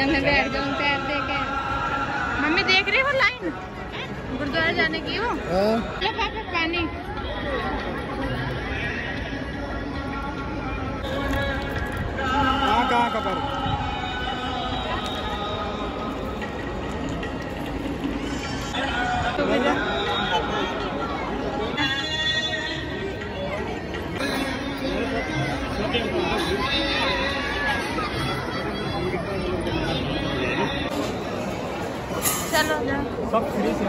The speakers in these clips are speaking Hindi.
जब मैं बैठ जाऊँ पैर दे के। मम्मी देख रही हो लाइन? गुरुद्वारा जाने की हो? पापा पानी। कहाँ कहाँ का पर सब फ्री से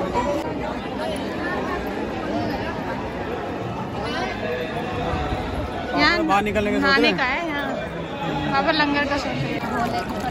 बाहर निकलने के है? यहाँ। पर लंगर का सोच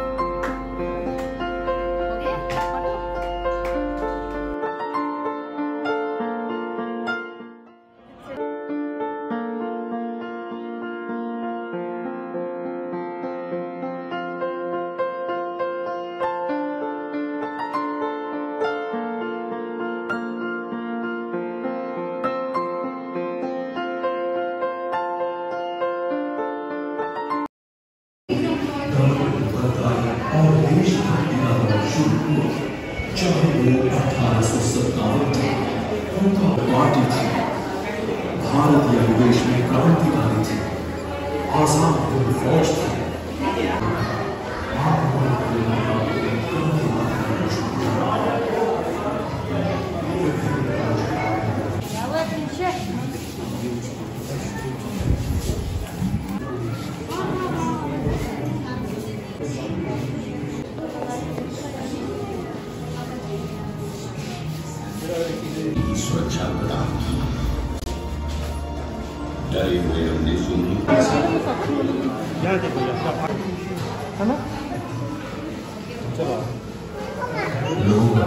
पार्टी थी। भारत या विदेश में क्रांतिकारी थी। आज़ाद फौज थी। लोग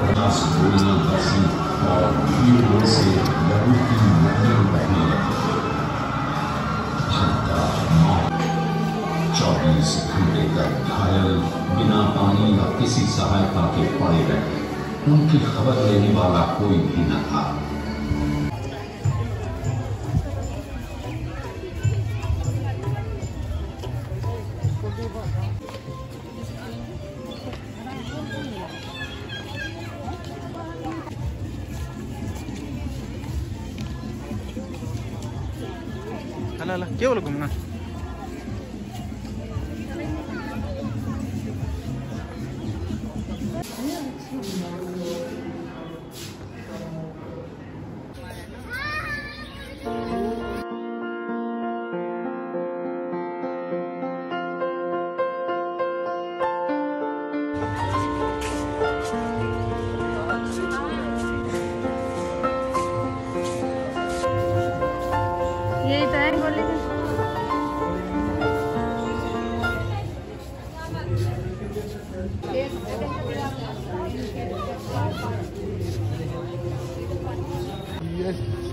और की बहने चौबीस घंटे तक घायल बिना पानी या किसी सहायता के पड़े रहे उनकी खबर लेने वाला कोई भी न था अला घूमना।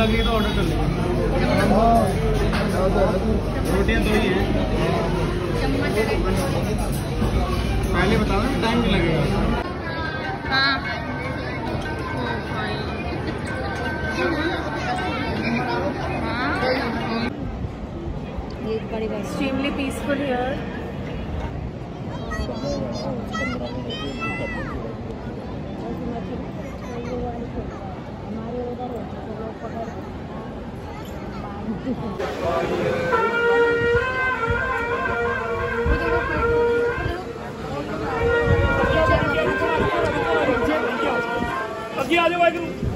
लग रही तो ऑर्डर कर लेंगे रोटियाँ दो ही हैं। पहले बता दें टाइम भी लगेगा? हाँ। हाँ। ये बड़ी बड़ी extremely peaceful here. हमारे उधर होते तो लोग पकड़ हाथ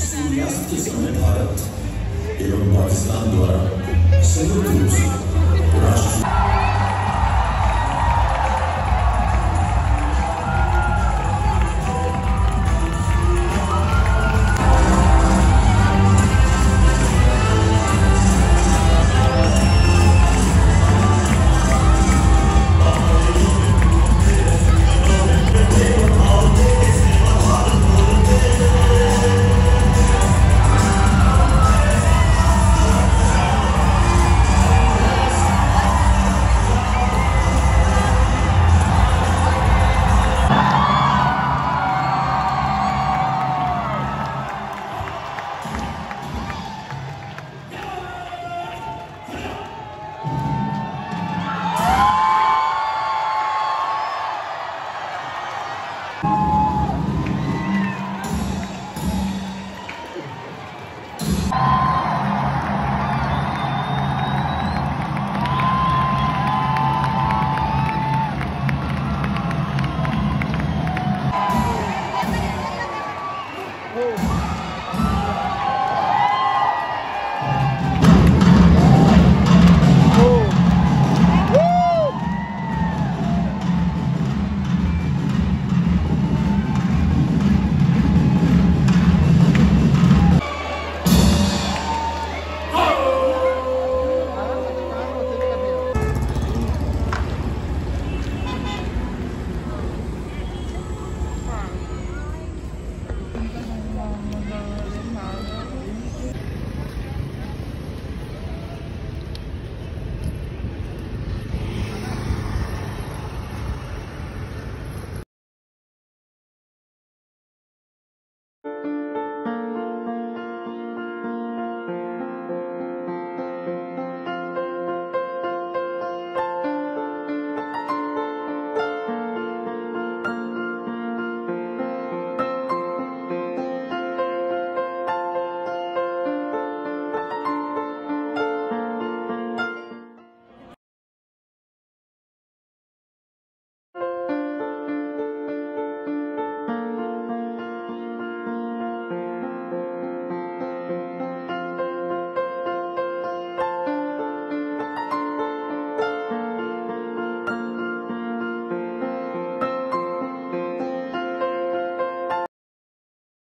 सूर्यास्त के समय भारत एवं पाकिस्तान द्वारा संयुक्त रूप से राष्ट्रीय